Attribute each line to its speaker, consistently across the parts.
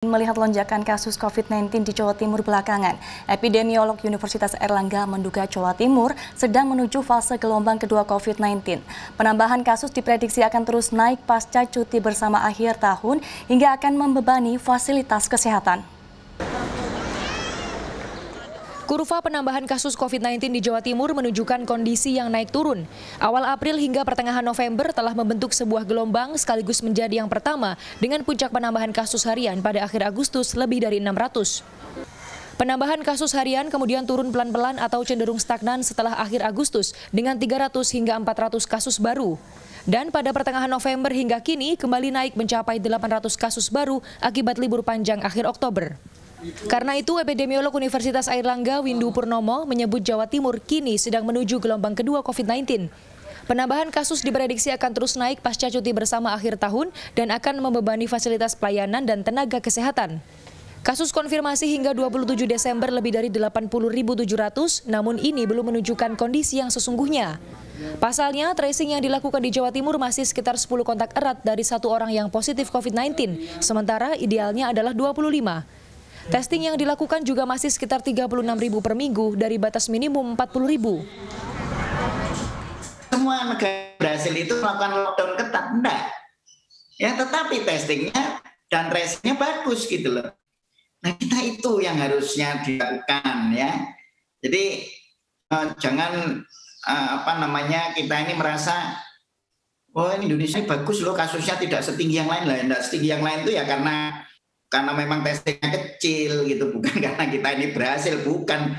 Speaker 1: Melihat lonjakan kasus COVID-19 di Jawa Timur belakangan, epidemiolog Universitas Erlangga menduga Jawa Timur sedang menuju fase gelombang kedua COVID-19. Penambahan kasus diprediksi akan terus naik pasca cuti bersama akhir tahun hingga akan membebani fasilitas kesehatan.
Speaker 2: Kurva penambahan kasus COVID-19 di Jawa Timur menunjukkan kondisi yang naik turun. Awal April hingga pertengahan November telah membentuk sebuah gelombang sekaligus menjadi yang pertama dengan puncak penambahan kasus harian pada akhir Agustus lebih dari 600. Penambahan kasus harian kemudian turun pelan-pelan atau cenderung stagnan setelah akhir Agustus dengan 300 hingga 400 kasus baru. Dan pada pertengahan November hingga kini kembali naik mencapai 800 kasus baru akibat libur panjang akhir Oktober. Karena itu, epidemiolog Universitas Airlangga Windu Purnomo menyebut Jawa Timur kini sedang menuju gelombang kedua COVID-19. Penambahan kasus diprediksi akan terus naik pasca cuti bersama akhir tahun dan akan membebani fasilitas pelayanan dan tenaga kesehatan. Kasus konfirmasi hingga 27 Desember lebih dari 80.700, namun ini belum menunjukkan kondisi yang sesungguhnya. Pasalnya, tracing yang dilakukan di Jawa Timur masih sekitar 10 kontak erat dari satu orang yang positif COVID-19, sementara idealnya adalah 25. Testing yang dilakukan juga masih sekitar 36 ribu per minggu dari batas minimum 40 ribu.
Speaker 3: Semua negara berhasil itu melakukan lockdown ketat, enggak. Ya, tetapi testingnya dan tracingnya bagus gitu loh. Nah kita itu yang harusnya dilakukan ya. Jadi uh, jangan uh, apa namanya kita ini merasa oh Indonesia ini bagus loh kasusnya tidak setinggi yang lain lah. Tidak setinggi yang lain itu ya karena karena memang testingnya kecil gitu, bukan karena kita ini berhasil, bukan.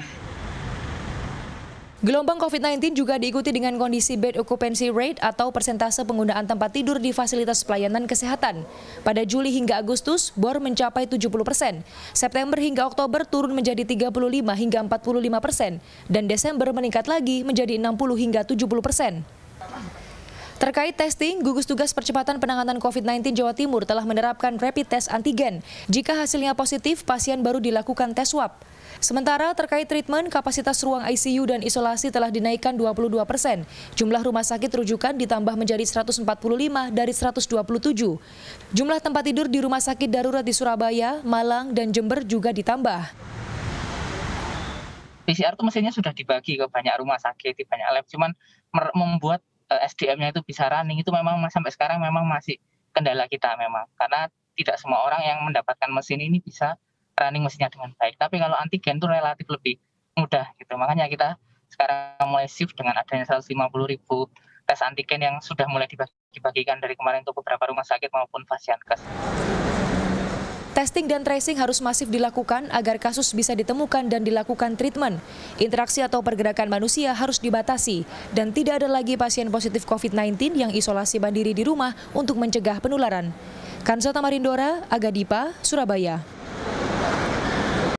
Speaker 2: Gelombang COVID-19 juga diikuti dengan kondisi bed occupancy rate atau persentase penggunaan tempat tidur di fasilitas pelayanan kesehatan. Pada Juli hingga Agustus, BOR mencapai 70 persen. September hingga Oktober turun menjadi 35 hingga 45 persen. Dan Desember meningkat lagi menjadi 60 hingga 70 persen. Terkait testing, gugus tugas percepatan penanganan COVID-19 Jawa Timur telah menerapkan rapid test antigen. Jika hasilnya positif, pasien baru dilakukan tes swab. Sementara terkait treatment, kapasitas ruang ICU dan isolasi telah dinaikkan 22 persen. Jumlah rumah sakit rujukan ditambah menjadi 145 dari 127. Jumlah tempat tidur di rumah sakit darurat di Surabaya, Malang, dan Jember juga ditambah.
Speaker 4: PCR itu mesinnya sudah dibagi ke banyak rumah sakit, di banyak lab, cuman membuat SDM-nya itu bisa running itu memang sampai sekarang memang masih kendala kita memang karena tidak semua orang yang mendapatkan mesin ini bisa running mesinnya dengan baik. Tapi kalau antigen itu relatif lebih mudah gitu. Makanya kita sekarang mulai shift dengan adanya 150 ribu tes antigen yang sudah mulai dibagikan dari kemarin untuk beberapa rumah sakit maupun Fasiankes.
Speaker 2: Testing dan tracing harus masif dilakukan agar kasus bisa ditemukan dan dilakukan treatment. Interaksi atau pergerakan manusia harus dibatasi dan tidak ada lagi pasien positif COVID-19 yang isolasi mandiri di rumah untuk mencegah penularan. Kansata Marindora, Agadipa, Surabaya.